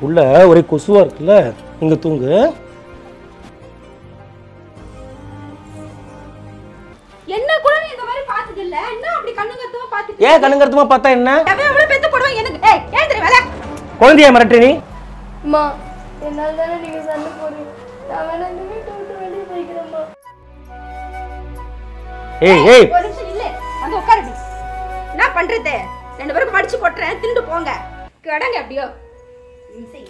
உள்ள ஒரே கொசுவா இருக்குல்ல இங்க தூங்கு. என்ன கூட நீ இந்த மாதிரி பார்த்தது இல்ல என்ன அப்படி கண்ணுங்கத்தமா பார்த்துட்டு ஏன் கண்ணுங்கருத்துமா பார்த்தா என்ன? எவ்வளவு பெத்து போடுவான்? எனக்கு ஏய் ஏன் தெரியும் வேலை குழந்தைய மிரட்டு நீ? அம்மா என்னால் தானே நீங்க சண்டை போடுறீங்க. நான் வேணா இந்த வீட்டை விட்டு வெளியே போய்க்கிறேம்மா. ஏய் ஏய் ஒரு நிமிஷம் இல்ல வந்து உட்காருடி என்ன பண்றது? ரெண்டு பேரும் மடிச்சு போட்டுறேன். திண்டு போங்க. கிடங்க அப்படியோ. இம்சை.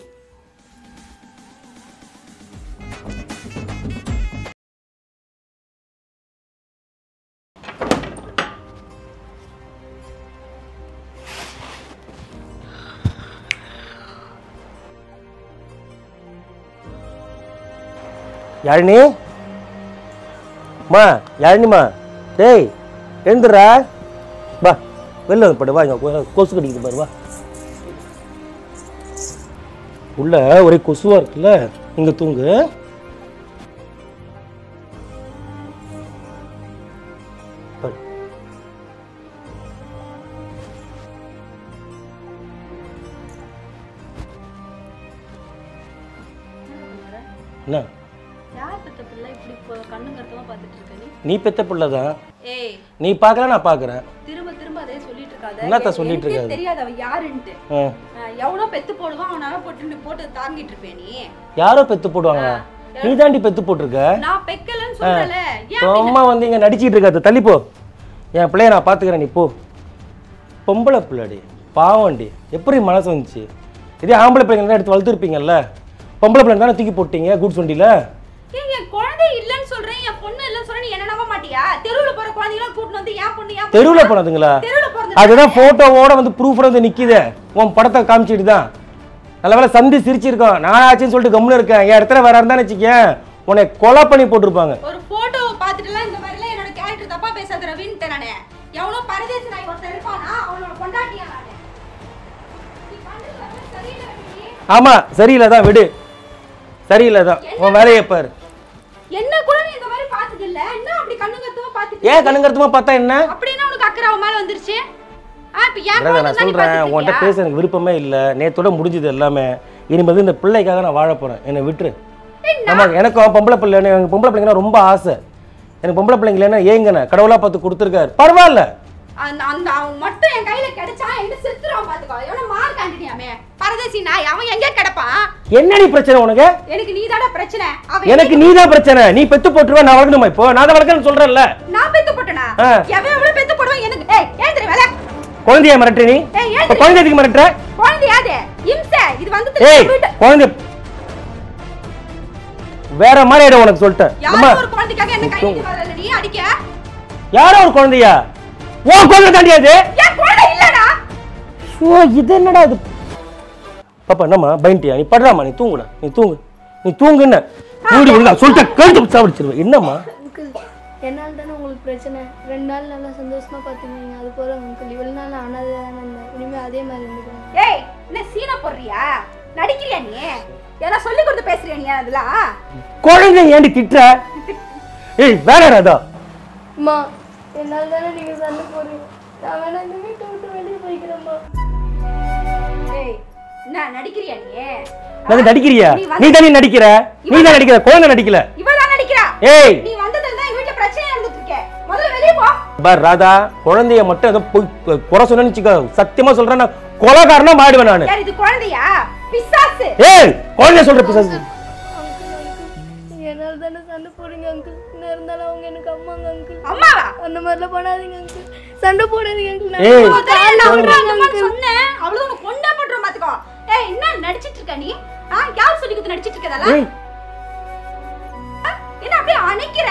யாழினி? மா யாழினிமா. டேய் எழுந்துடுறா. வா வெளில வந்து படு வா இங்க கொசு கடிக்குது பாரு வா. உள்ள ஒரே கொசுவா இருக்குல்ல இங்க தூங்கு. என்ன? நீ? பெத்த பிள்ளை தான். ஏய். நீ பார்க்கல நான் பார்க்குறேன். இருக்காத என்னத்த சொல்லிட்டு இருக்காது? தெரியாது அவ யாருன்ட்டு. எவ்வளவு பெத்து போடுவான் அவனால போட்டு போட்டு தாங்கிட்டு இருப்பே நீ. யாரோ பெத்து போடுவாங்க நீ தாண்டி பெத்து போட்டிருக்க? நான் பெக்கலன்னு அப்படி சும்மா வந்து இங்க நடிச்சிட்டு இருக்காது. தள்ளி போ. என் பிள்ளைய நான் பாத்துக்கிறேன் நீ போ. பொம்பளை பிள்ளைடி பாவண்டி எப்படி மனசு வந்துச்சு? இதே ஆம்பளை பிள்ளைங்க எடுத்து வளர்த்துருப்பீங்கல்ல? பொம்பளை பிள்ளைங்க தானே தூக்கி போட்டீங்க ஏன் என் குழந்தை இல்லைன்னு சொல்றேன் என் பொண்ணு இல்லைன்னு சொல்றேன் நீ மாட்டியா தெருவுல போற கூட்டிட்டு வந்து பொண்ணு தெருவில் போனதுங்களா? அதுதான் போட்டோவோட வந்து ப்ரூஃப் வந்து நிக்குதே. உன் படத்தை காமிச்சிட்டு தான். நல்ல வேலை சந்தி சிரிச்சிருக்கோம். நானாச்சுன்னு சொல்லிட்டு கம்முன்னு இருக்கேன். என் இடத்துல வேற இருந்தான்னு வச்சுக்கேன். உன்னை கொலை பண்ணி போட்டிருப்பாங்க. ஒரு போட்டோவை பார்த்துட்டுலாம் இந்த மாதிரிலாம் என்னோட கேரக்டர் தப்பா பேசாத ரவின்ட்டு நானு. எவ்வளோ பரதேசி நாய் ஒருத்தன் இருப்பானா? அவனோட கொண்டாட்டியா. ஆமா சரியில்லை தான். விடு. சரியில்லை தான். உன் வேலையை பாரு. ஏன் கண்ணுங்கருத்துமா பார்த்தா என்ன? அப்படின்னா உனக்கு அக்கறை அவன் மேல வந்துருச்சு. நான் சொல்கிறேன் உன்கிட்ட பேச எனக்கு விருப்பமே இல்லை. நேத்தோட முடிஞ்சது எல்லாமே. இனிமேல் இந்த பிள்ளைக்காக நான் வாழ போகிறேன் என்னை விட்டுரு. நம்ம எனக்கும் பொம்பளை பிள்ளை எனக்கு பொம்பளை பிள்ளைங்கன்னா ரொம்ப ஆசை. எனக்கு பொம்பளை பிள்ளைங்க இல்லைன்னா ஏங்கண்ணே கடவுளாக பார்த்து கொடுத்துருக்காரு. பரவாயில்ல. அந்த அந்த அவன் மட்டும் என் கையில கிடைச்சா என்ன செத்துறான் பாத்துக்கோ. எவன மார்க் ஆண்டினியாமே பரதேசி நாய் அவன் எங்க கிடப்பான்? என்னடி பிரச்சனை உனக்கு? எனக்கு நீதாடா பிரச்சனை. எனக்கு நீ தான் பிரச்சனை. நீ பெத்து போட்டுருவா நான் வளர்க்கணுமா இப்போ? நான் தான் வளர்க்கணும்னு சொல்கிறேன்ல நான் பெத்து போட்டனா. எவன் எவ்வளவு பெத்து போடுவான் எனக்கு? ஏய் ஏன் தெரியும் வேலை குழந்தைய மிரட்டு நீ? குழந்தை எதுக்கு மிரட்டுற? குழந்தையாது இம்சை. இது வந்து ஏய் குழந்தை வேற மாதிரி ஆயிடும் உனக்கு சொல்லிட்டேன். யாரோ ஒரு குழந்தைக்காக என்ன அடிக்க. யாரோ ஒரு குழந்தையா? உன் குழந்தை தாண்டியாது ஏன் குழந்தை இல்லடா? ஓ இது என்னடா இது? பாப்பா என்னம்மா பயன்ட்டியா நீ படுறாமா நீ தூங்குடா. நீ தூங்கு. நீ தூங்குன்னு மூடி விடுங்க சொல்லிட்டு கழுத்து சாப்பிடுச்சிருவேன் என்னம்மா? என்னால் தானே உங்களுக்கு பிரச்சனை. ரெண்டு நாள் நல்லா சந்தோஷமா பார்த்துக்கிங்க அது போல அங்கிள் இவ்வளோ நாள் அனாதை தானே இருந்தேன். இனிமேல் அதே மாதிரி இருந்துக்கிறேன் ஏய் என்ன சீனை போடுறியா? நடிக்கிறியா நீ? ஏதா சொல்லி கொடுத்து பேசுறியா நீ அதெல்லாம்? குழந்தை ஏண்டி திட்டுற? ஏய் வேற ராதா அம்மா என்னால் தானே நீங்கள் சண்டை போடுறீங்க. நான் வேணா இந்த வீட்டை விட்டு வெளியே போய்க்கிறேம்மா. என்ன நடிக்கிறியா நீ? நடிக்கிறியா? நீ தானே நடிக்கிற? நீ தான் நடிக்கிற? குழந்தை நடிக்கல. இவ தான் நடிக்கிறா? ஏய். நீ வந்ததுல தான் வீட்ல பிரச்சனை நடந்துட்டு இருக்க. முதல்ல வெளிய போ. பார் ராதா குழந்தைய மட்டும் ஏதோ போய் குறை சொன்னேன்னு வச்சுக்கோ. சத்தியமா சொல்றேன் நான் கொலைகாரனா மாடுவேன் நானு. யார் இது குழந்தையா? பிசாசு. ஏய் குழந்தைய சொல்ற பிசாசு. Uncle uncle. என்னால் தானே சண்டை போடுறீங்க அங்கிள். இருந்தாலும் அவங்க எனக்கு அம்மாங்க அங்கிள். அம்மாவா? அந்த மாதிரிலாம் பண்ணாதீங்க அங்கிள். சண்டை போடாதீங்க அங்கிள். ஏய். நான் சொன்னேன். அவ்வளவு கொண்டா ஏய் என்ன நடிச்சிட்டு இருக்க நீ? ஆ யார் சொல்லி கொடுத்து நடிச்சிட்டு இருக்கதெல்லாம்? ஏய். என்ன அப்படியே அணைக்கிற?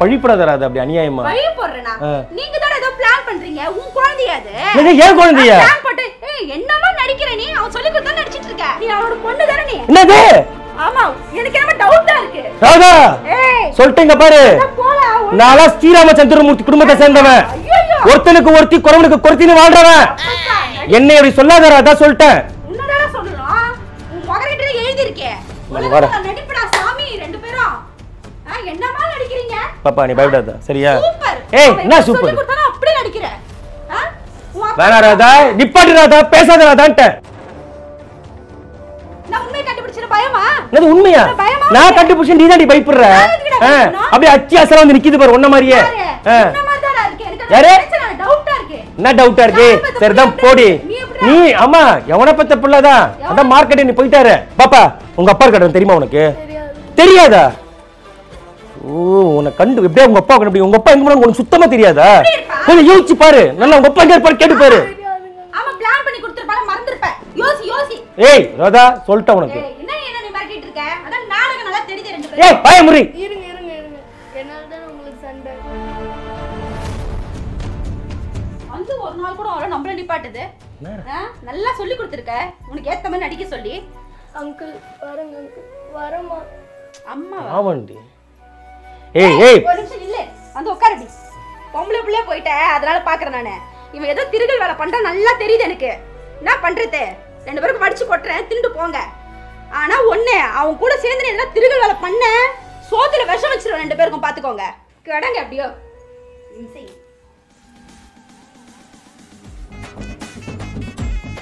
பழிப்படாத ராதா அப்படி அநியாயமா? வழி போடுறேனா? ஆ. நீங்க தானே ஏதோ பிளான் பண்றீங்க. உன் குழந்தையா அது? ஏன் குழந்தையா? பிளான் போட்டு ஏய் என்னமா நடிக்கிற நீ? அவன் சொல்லி கொடுத்தா நடிச்சிட்டு இருக்க. நீ அவனோட பொண்ணு தானே நீ? என்னது? ஆமா எனக்கு என்ன டவுட்டா இருக்கு. ராதா ஏய். சொல்லிட்டேங்க பாரு. நான்லாம் ஸ்ரீராமச்சந்திரமூர்த்தி குடும்பத்தை சேர்ந்தவன். ஒருத்தனுக்கு ஒருத்தி குறவனுக்கு கொருத்தின்னு வாழ்றவன். என்னை அப்படி சொல்லாத ராதா சொல்லிட்டேன். பாப்பா நீ பயப்படாத. சரியா? ஏய் என்ன சூப்பர்? வேணா ராதா நிப்பாட்டு ராதா பேசாத பயமா? என்னது உண்மையா? நான். கண்டுபிடிச்சு நீ தாண்டி பயப்படுற? அப்படியே அச்சி அசலா வந்து நிக்குது பாரு உன்ன மாதிரியே. யாரு? என்ன டவுட்டா இருக்கு? சரிதான் போடி. நீ ஆமா எவனை பத்த பிள்ளைதான் அதான்? மார்க்கெட் நீ போயிட்டாரு. பாப்பா உங்க அப்பா கடை தெரியுமா உனக்கு? தெரியாது. ஓ உன்னை கண்டு எப்படியா உங்க அப்பா கண்டு உங்க அப்பா எங்க உனக்கு சுத்தமா தெரியாதா? கொஞ்சம் யோசிச்சு பாரு. நல்லா உங்க அப்பா எங்க இருப்பாரு கேட்டு பாரு. ஏய் ராதா சொல்லிட்டேன் உனக்கு. ஏய், நீ நாள் கூட அவளை நம்மள நிப்பாட்டுது. நல்லா சொல்லி கொடுத்திருக்க. உனக்கு ஏத்த மாதிரி நடிக்க சொல்லி. அங்கிள் வரங்க அங்கிள். வரமா? அம்மா ஆமாண்டி ஏய் ஏய் ஒரு நிமிஷம் இல்ல. வந்து உட்காருடி. பொம்பளை பிள்ளைய போயிட்ட. அதனால பாக்குறேன் நானு. இவன் ஏதோ திருகல் வேலை பண்றா நல்லா தெரியுது எனக்கு. என்ன பண்றது? ரெண்டு பேருக்கும் வடிச்சு கொட்டுறேன். திண்டு போங்க. ஆனா ஒண்ணு அவன் கூட சேர்ந்து நீ எதனா திருகல் வேலை பண்ண? சோத்துல விஷம் வச்சிருவேன் ரெண்டு பேருக்கும் பாத்துக்கோங்க. கிடங்க அப்படியோ. இம்சை.